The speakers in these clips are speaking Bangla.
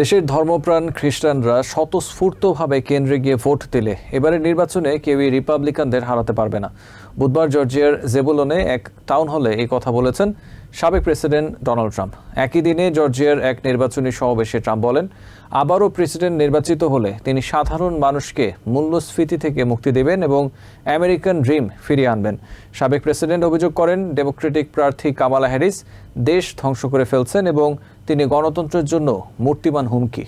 দেশের ধর্মপ্রাণ খ্রিস্টানরা স্বতঃস্ফূর্তভাবে কেন্দ্রে গিয়ে ভোট দিলে এবারের নির্বাচনে কেউই রিপাবলিকানদের হারাতে পারবে না। বুধবার জর্জিয়ার জেবুলনে এক টাউন হলে এই কথা বলেছেন সাবেক প্রেসিডেন্ট ডোনাল্ড ট্রাম্প। একই দিনে জর্জিয়ার এক নির্বাচনী সমাবেশে ট্রাম্প বলেন, আবারও প্রেসিডেন্ট নির্বাচিত হলে তিনি সাধারণ মানুষকে মূল্যস্ফীতি থেকে মুক্তি দেবেন এবং আমেরিকান ড্রিম ফিরিয়ে আনবেন। সাবেক প্রেসিডেন্ট অভিযোগ করেন, ডেমোক্রেটিক প্রার্থী কামালা হ্যারিস দেশ ধ্বংস করে ফেলছেন এবং তিনি গণতন্ত্রের জন্য মূর্তিমান হুমকি।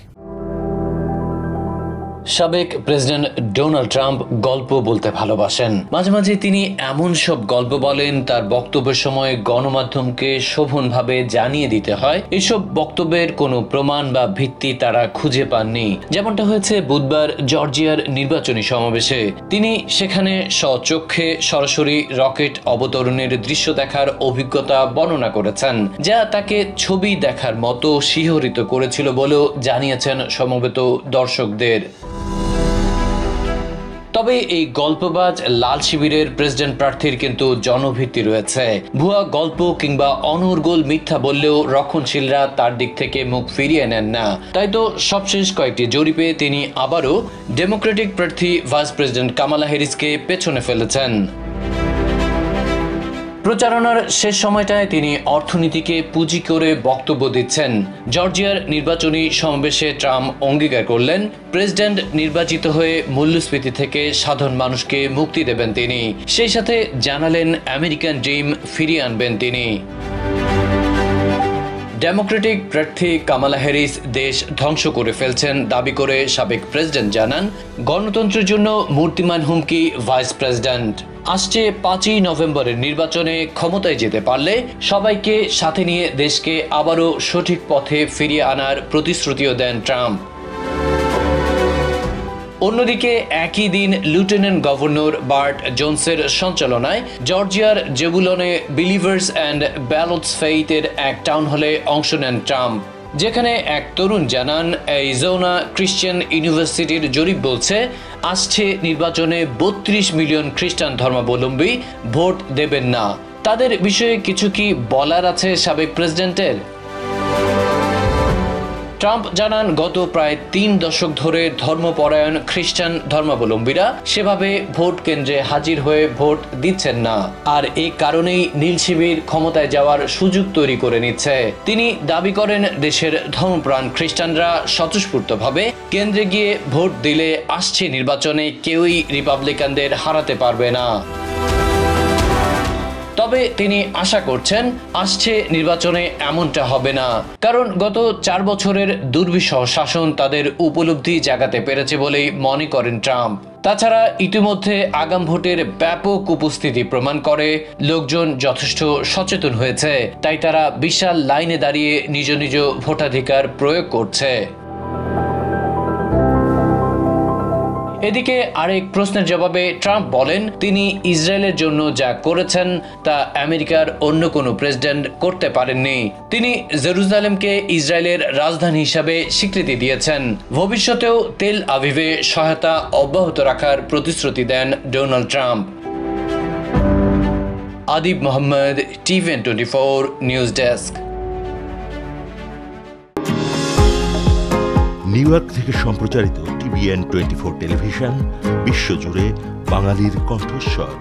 সাবেক প্রেসিডেন্ট ডোনাল্ড ট্রাম্প গল্প বলতে ভালোবাসেন। মাঝে মাঝে তিনি এমন সব গল্প বলেন, তার বক্তব্যের সময় গণমাধ্যমকে শোভনভাবে জানিয়ে দিতে হয়। এসব বক্তব্যের কোনো প্রমাণ বা ভিত্তি তারা খুঁজে পাননি। যেমনটা হয়েছে বুধবার জর্জিয়ার নির্বাচনী সমাবেশে। তিনি সেখানে স্বচক্ষে সরাসরি রকেট অবতরণের দৃশ্য দেখার অভিজ্ঞতা বর্ণনা করেছেন, যা তাকে ছবি দেখার মতো শিহরিত করেছিল বলেও জানিয়েছেন সমবেত দর্শকদের। তবে এই গল্পবাজ লাল শিবিরের প্রেসিডেন্ট প্রার্থীর কিন্তু জনভিত্তি রয়েছে। ভুয়া গল্প কিংবা অনর্গোল মিথ্যা বললেও রক্ষণশীলরা তার দিক থেকে মুখ ফিরিয়ে নেন না। তাই তো সবশেষ কয়েকটি জরিপে তিনি আবারও ডেমোক্রেটিক প্রার্থী ভাইস প্রেসিডেন্ট কামালা হ্যারিসকে পেছনে ফেলেছেন। প্রচারণার শেষ সময়টায় তিনি অর্থনীতিকে পুঁজি করে বক্তব্য দিচ্ছেন। জর্জিয়ার নির্বাচনী সমাবেশে ট্রাম্প অঙ্গীকার করলেন। প্রেসিডেন্ট নির্বাচিত হয়ে মূল্যস্ফীতি থেকে সাধারণ মানুষকে মুক্তি দেবেন তিনি। সেই সাথে জানালেন, আমেরিকান ড্রিম ফিরিয়ে আনবেন তিনি। ডেমোক্রেটিক প্রার্থী কামালা হ্যারিস দেশ ধ্বংস করে ফেলছেন দাবি করে সাবেক প্রেসিডেন্ট জানান, গণতন্ত্রের জন্য মূর্তিমান হুমকি ভাইস প্রেসিডেন্ট। আসছে পাঁচই নভেম্বরের নির্বাচনে ক্ষমতায় যেতে পারলে সবাইকে সাথে নিয়ে দেশকে আবারও সঠিক পথে ফিরিয়ে আনার প্রতিশ্রুতিও দেন ট্রাম্প। অন্যদিকে একই দিন লিউটেন্যান্ট গভর্নর বার্ট জোনসের সঞ্চালনায় জর্জিয়ার জেবুলনে বিলিভার্স অ্যান্ড ব্যালটস ফেইথের এক টাউন হলে অংশ নেন ট্রাম্প। যেখানে এক তরুণ জানান এইজোনা ক্রিশ্চিয়ান ইউনিভার্সিটির জরিপ বলছে, আসছে নির্বাচনে বত্রিশ মিলিয়ন খ্রিস্টান ধর্মাবলম্বী, ভোট দেবেন না। তাদের বিষয়ে কিছু কি বলার আছে সাবেক প্রেসিডেন্টের? ট্রাম্প জানান, গত প্রায় তিন দশক ধরে ধর্মপরায়ণ খ্রিস্টান ধর্মাবলম্বীরা সেভাবে ভোট কেন্দ্রে হাজির হয়ে ভোট দিচ্ছেন না। আর এই কারণেই নীল শিবির ক্ষমতায় যাওয়ার সুযোগ তৈরি করে নিচ্ছে। তিনি দাবি করেন, দেশের ধর্মপ্রাণ খ্রিস্টানরা স্বতঃস্ফূর্তভাবে কেন্দ্রে গিয়ে ভোট দিলে আসছে নির্বাচনে কেউই রিপাবলিকানদের হারাতে পারবে না। তবে তিনি আশা করছেন আসছে নির্বাচনে এমনটা হবে না। কারণ গত চার বছরের দুর্বিষহ শাসন তাদের উপলব্ধি জাগাতে পেরেছে বলেই মনে করেন ট্রাম্প। তাছাড়া ইতিমধ্যে আগাম ভোটের ব্যাপক উপস্থিতি প্রমাণ করে লোকজন যথেষ্ট সচেতন হয়েছে, তাই তারা বিশাল লাইনে দাঁড়িয়ে নিজ নিজ ভোটাধিকার প্রয়োগ করছে। এদিকে আরেক প্রশ্নের জবাবে ট্রাম্প বলেন, তিনি ইসরায়েলের জন্য যা করেছেন তা আমেরিকার অন্য কোনো প্রেসিডেন্ট করতে পারেননি। তিনি জেরুজালেমকে ইসরায়েলের রাজধানী হিসাবে স্বীকৃতি দিয়েছেন। ভবিষ্যতেও তেল আভিভে সহায়তা অব্যাহত রাখার প্রতিশ্রুতি দেন Donald Trump. Adib Mohammad টিভেন twenty four news desk. New York থেকে সম্প্রচারিত টিভিএন টোয়েন্টি ফোর টেলিভিশন বিশ্বজুড়ে বাঙালির কণ্ঠস্বর।